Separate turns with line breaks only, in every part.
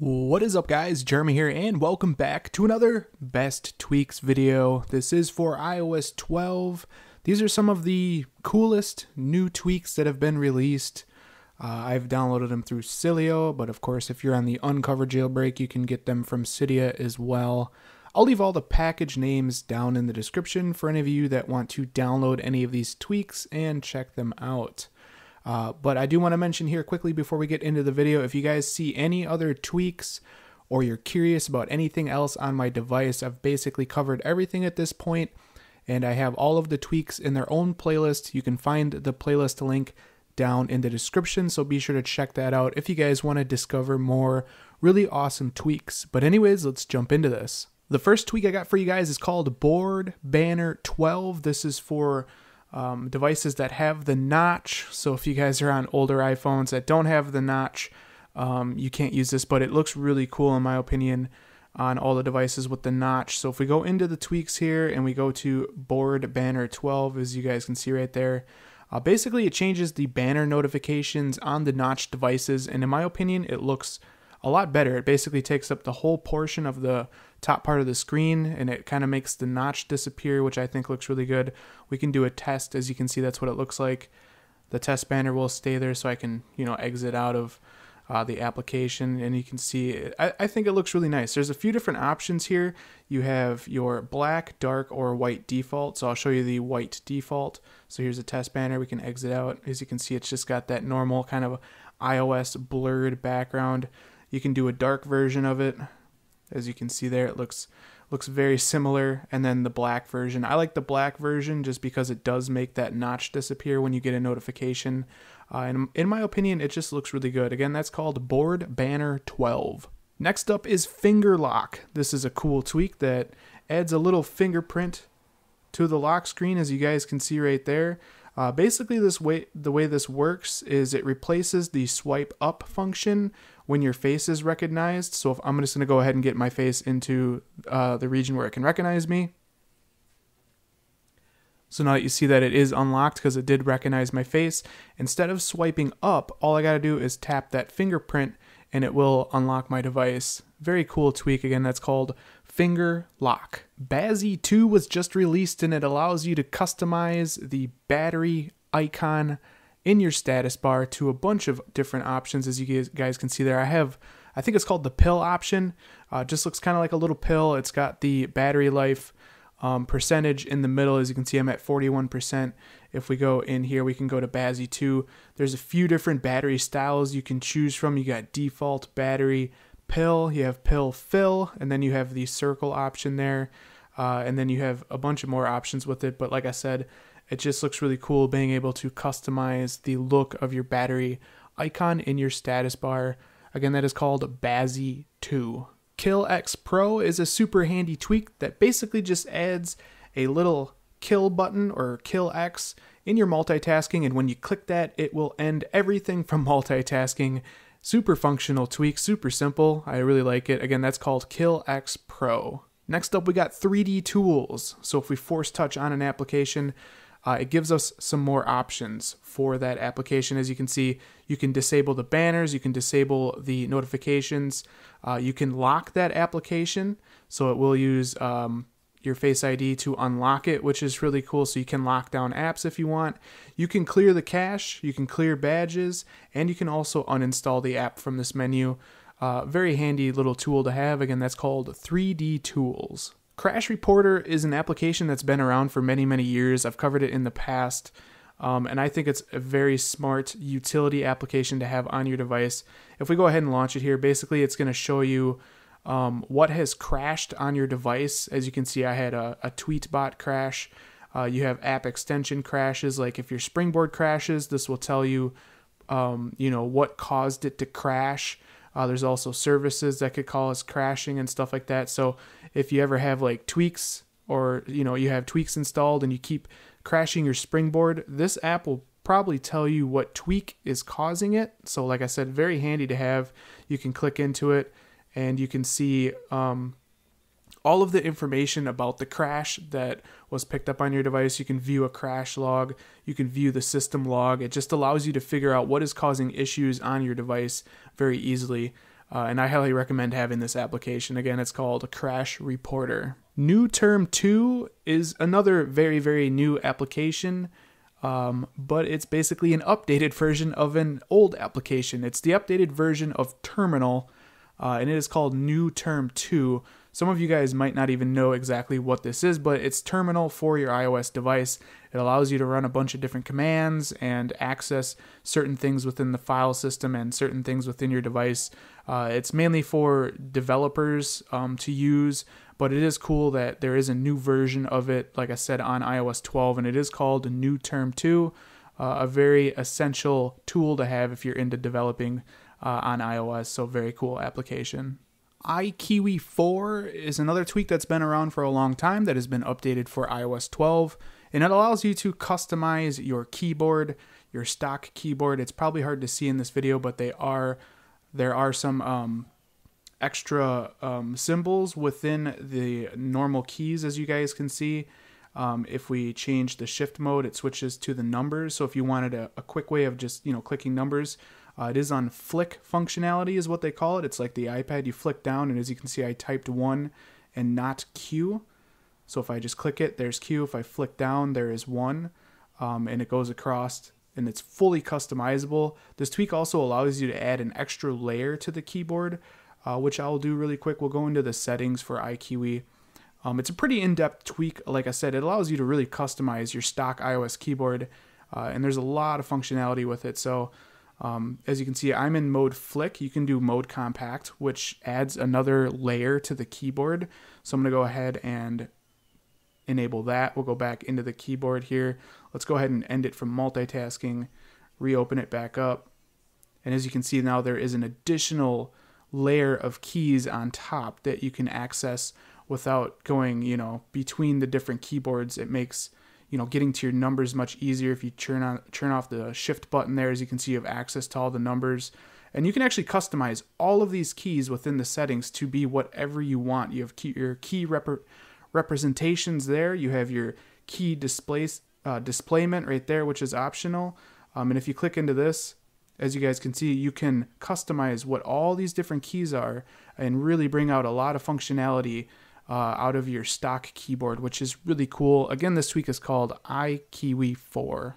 What is up guys, Jeremy here and welcome back to another best tweaks video. This is for iOS 12. These are some of the coolest new tweaks that have been released. Uh, I've downloaded them through Sileo, but of course if you're on the uncovered jailbreak you can get them from Cydia as well. I'll leave all the package names down in the description for any of you that want to download any of these tweaks and check them out. Uh, but I do want to mention here quickly before we get into the video if you guys see any other tweaks or you're curious about anything else on my device, I've basically covered everything at this point, and I have all of the tweaks in their own playlist. You can find the playlist link down in the description, so be sure to check that out if you guys want to discover more really awesome tweaks. But, anyways, let's jump into this. The first tweak I got for you guys is called Board Banner 12. This is for um, devices that have the notch. So if you guys are on older iPhones that don't have the notch, um, you can't use this, but it looks really cool in my opinion on all the devices with the notch. So if we go into the tweaks here and we go to board banner 12, as you guys can see right there, uh, basically it changes the banner notifications on the notch devices. And in my opinion, it looks a lot better. It basically takes up the whole portion of the top part of the screen and it kind of makes the notch disappear, which I think looks really good. We can do a test. As you can see, that's what it looks like. The test banner will stay there so I can, you know, exit out of uh, the application and you can see it. I, I think it looks really nice. There's a few different options here. You have your black, dark, or white default. So I'll show you the white default. So here's a test banner. We can exit out. As you can see, it's just got that normal kind of iOS blurred background. You can do a dark version of it. As you can see there, it looks looks very similar. And then the black version. I like the black version just because it does make that notch disappear when you get a notification. Uh, and in my opinion, it just looks really good. Again, that's called Board Banner 12. Next up is Finger Lock. This is a cool tweak that adds a little fingerprint to the lock screen, as you guys can see right there. Uh, basically, this way the way this works is it replaces the swipe up function when your face is recognized. So if I'm just going to go ahead and get my face into uh, the region where it can recognize me. So now that you see that it is unlocked because it did recognize my face, instead of swiping up, all I got to do is tap that fingerprint and it will unlock my device. Very cool tweak. Again, that's called Finger Lock. Bazzi 2 was just released and it allows you to customize the battery icon in your status bar to a bunch of different options as you guys can see there. I have, I think it's called the pill option. Uh, just looks kind of like a little pill. It's got the battery life um, percentage in the middle. As you can see, I'm at 41%. If we go in here, we can go to Bazzi 2. There's a few different battery styles you can choose from. You got default battery pill, you have pill fill, and then you have the circle option there. Uh, and then you have a bunch of more options with it. But like I said, it just looks really cool being able to customize the look of your battery icon in your status bar. Again, that is called Bazzi 2. Kill X Pro is a super handy tweak that basically just adds a little kill button or kill X in your multitasking, and when you click that, it will end everything from multitasking. Super functional tweak, super simple. I really like it. Again, that's called Kill X Pro. Next up, we got 3D tools. So if we force touch on an application, uh, it gives us some more options for that application. As you can see, you can disable the banners, you can disable the notifications, uh, you can lock that application, so it will use um, your Face ID to unlock it, which is really cool. So you can lock down apps if you want. You can clear the cache, you can clear badges, and you can also uninstall the app from this menu. Uh, very handy little tool to have. Again, that's called 3D Tools. Crash Reporter is an application that's been around for many, many years. I've covered it in the past, um, and I think it's a very smart utility application to have on your device. If we go ahead and launch it here, basically it's going to show you um, what has crashed on your device. As you can see, I had a, a Tweetbot crash. Uh, you have app extension crashes, like if your Springboard crashes, this will tell you, um, you know, what caused it to crash. Uh, there's also services that could cause crashing and stuff like that. So if you ever have like tweaks or you know you have tweaks installed and you keep crashing your springboard, this app will probably tell you what tweak is causing it. So like I said, very handy to have. You can click into it and you can see um, all of the information about the crash that was picked up on your device. You can view a crash log, you can view the system log. It just allows you to figure out what is causing issues on your device very easily. Uh, and I highly recommend having this application. Again, it's called Crash Reporter. New Term 2 is another very, very new application, um, but it's basically an updated version of an old application. It's the updated version of Terminal, uh, and it is called New Term 2. Some of you guys might not even know exactly what this is, but it's terminal for your iOS device. It allows you to run a bunch of different commands and access certain things within the file system and certain things within your device. Uh, it's mainly for developers um, to use, but it is cool that there is a new version of it, like I said, on iOS 12, and it is called New Term 2, uh, a very essential tool to have if you're into developing uh, on iOS. So, very cool application iKeywi 4 is another tweak that's been around for a long time that has been updated for iOS 12, and it allows you to customize your keyboard, your stock keyboard. It's probably hard to see in this video, but they are there are some um, extra um, symbols within the normal keys, as you guys can see. Um, if we change the shift mode, it switches to the numbers. So if you wanted a, a quick way of just you know clicking numbers, uh, it is on flick functionality, is what they call it. It's like the iPad. You flick down, and as you can see, I typed one and not Q. So if I just click it, there's Q. If I flick down, there is one, um, and it goes across, and it's fully customizable. This tweak also allows you to add an extra layer to the keyboard, uh, which I'll do really quick. We'll go into the settings for iKeywi. Um, it's a pretty in-depth tweak. Like I said, it allows you to really customize your stock iOS keyboard, uh, and there's a lot of functionality with it. So um, as you can see, I'm in mode flick. You can do mode compact, which adds another layer to the keyboard. So I'm going to go ahead and enable that. We'll go back into the keyboard here. Let's go ahead and end it from multitasking, reopen it back up. And as you can see now, there is an additional layer of keys on top that you can access without going, you know, between the different keyboards. It makes you know getting to your numbers much easier if you turn on turn off the shift button there. As you can see you have access to all the numbers. And you can actually customize all of these keys within the settings to be whatever you want. You have key, your key rep- representations there. You have your key displays uh, displayment right there which is optional. Um, and if you click into this as you guys can see you can customize what all these different keys are and really bring out a lot of functionality uh, out of your stock keyboard, which is really cool. Again, this tweak is called iKeywi 4.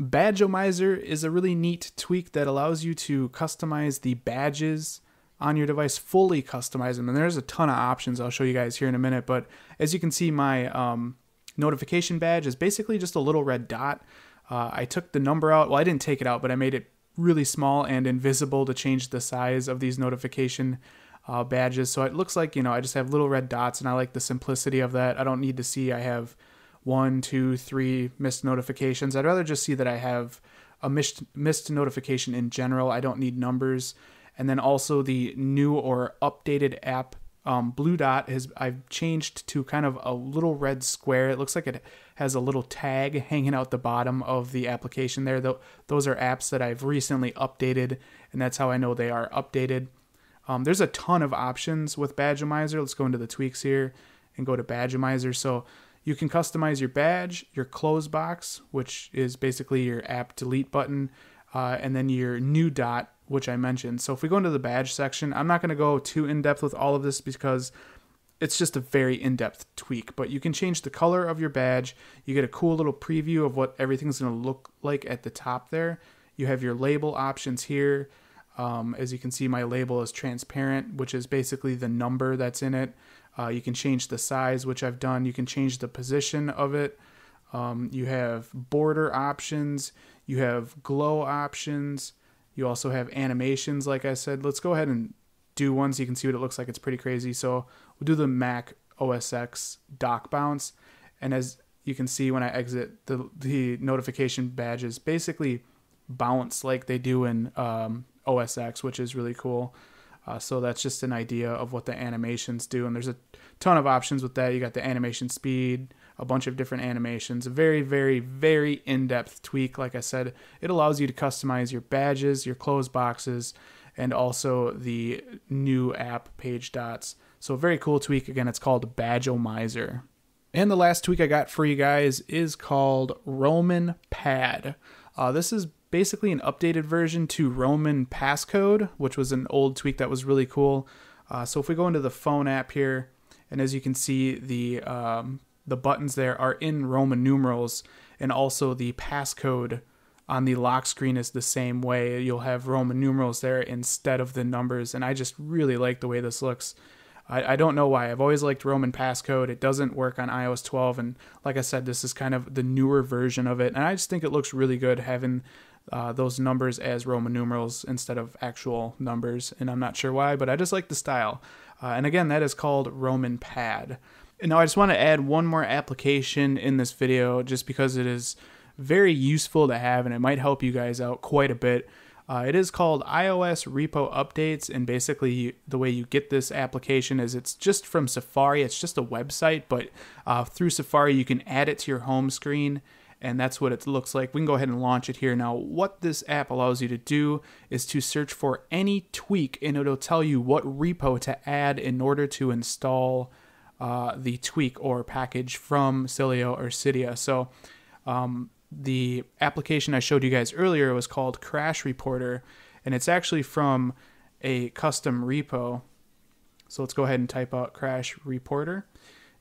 Badgomizer is a really neat tweak that allows you to customize the badges on your device, fully customize them. And there's a ton of options I'll show you guys here in a minute. But as you can see, my um, notification badge is basically just a little red dot. Uh, I took the number out. Well, I didn't take it out, but I made it really small and invisible to change the size of these notification uh, badges. So it looks like, you know, I just have little red dots and I like the simplicity of that. I don't need to see I have one, two, three missed notifications. I'd rather just see that I have a missed, missed notification in general. I don't need numbers. And then also the new or updated app um, blue dot has I've changed to kind of a little red square. It looks like it has a little tag hanging out the bottom of the application there. Though Those are apps that I've recently updated, and that's how I know they are updated. Um, there's a ton of options with Badgomizer. Let's go into the tweaks here and go to Badgomizer. So you can customize your badge, your close box, which is basically your app delete button, uh, and then your new dot, which I mentioned. So if we go into the badge section, I'm not going to go too in depth with all of this because it's just a very in-depth tweak but you can change the color of your badge you get a cool little preview of what everything's going to look like at the top there you have your label options here um, as you can see, my label is transparent, which is basically the number that's in it. Uh, you can change the size, which I've done. You can change the position of it. Um, you have border options. You have glow options. You also have animations, like I said. Let's go ahead and do one so you can see what it looks like. It's pretty crazy. So we'll do the Mac OS X dock bounce. And as you can see when I exit, the, the notification badges basically bounce like they do in um, OS X, which is really cool. Uh, so that's just an idea of what the animations do, and there's a ton of options with that. You got the animation speed, a bunch of different animations, a very, very, very in-depth tweak. Like I said, it allows you to customize your badges, your close boxes, and also the new app page dots. So very cool tweak. Again, it's called Badgomizer. And the last tweak I got for you guys is called Roman Pad. Uh, this is basically an updated version to Roman passcode, which was an old tweak that was really cool. Uh, so if we go into the phone app here, and as you can see, the um, the buttons there are in Roman numerals, and also the passcode on the lock screen is the same way. You'll have Roman numerals there instead of the numbers, and I just really like the way this looks. I, I don't know why. I've always liked Roman passcode. It doesn't work on iOS 12, and like I said, this is kind of the newer version of it, and I just think it looks really good having uh, those numbers as Roman numerals instead of actual numbers, and I'm not sure why, but I just like the style. Uh, and again, that is called Roman Pad. And now I just want to add one more application in this video just because it is very useful to have and it might help you guys out quite a bit. Uh, it is called iOS Repo Updates, and basically, the way you get this application is it's just from Safari. It's just a website, but uh, through Safari, you can add it to your home screen, and that's what it looks like. We can go ahead and launch it here. Now, what this app allows you to do is to search for any tweak, and it'll tell you what repo to add in order to install uh, the tweak or package from Sileo or Cydia. So, um, the application I showed you guys earlier was called Crash Reporter, and it's actually from a custom repo. So let's go ahead and type out Crash Reporter,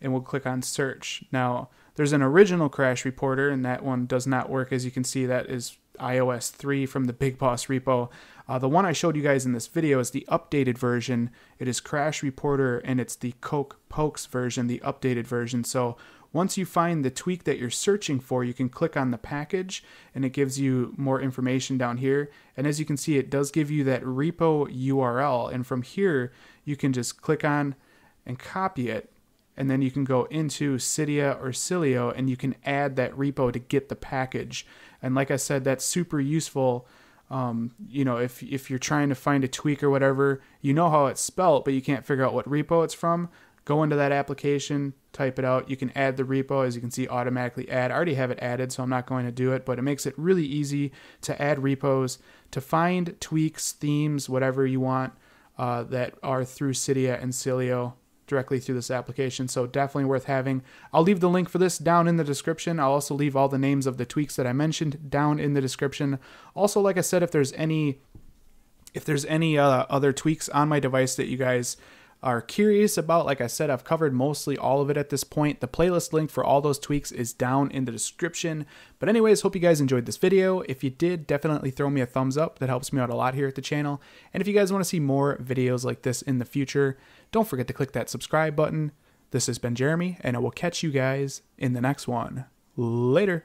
and we'll click on Search. Now, there's an original Crash Reporter, and that one does not work. As you can see, that is iOS 3 from the Big Boss repo. Uh, the one I showed you guys in this video is the updated version. It is Crash Reporter, and it's the Coke Pokes version, the updated version. So once you find the tweak that you're searching for, you can click on the package and it gives you more information down here. And as you can see, it does give you that repo URL. And from here, you can just click on and copy it. And then you can go into Cydia or Sileo and you can add that repo to get the package. And like I said, that's super useful. Um, you know, if, if you're trying to find a tweak or whatever, you know how it's spelt, but you can't figure out what repo it's from go into that application, type it out. You can add the repo, as you can see, automatically add. I already have it added, so I'm not going to do it, but it makes it really easy to add repos, to find tweaks, themes, whatever you want uh, that are through Cydia and Sileo directly through this application. So definitely worth having. I'll leave the link for this down in the description. I'll also leave all the names of the tweaks that I mentioned down in the description. Also, like I said, if there's any if there's any uh, other tweaks on my device that you guys are curious about, like I said, I've covered mostly all of it at this point. The playlist link for all those tweaks is down in the description. But anyways, hope you guys enjoyed this video. If you did, definitely throw me a thumbs up. That helps me out a lot here at the channel. And if you guys want to see more videos like this in the future, don't forget to click that subscribe button. This has been Jeremy, and I will catch you guys in the next one. Later.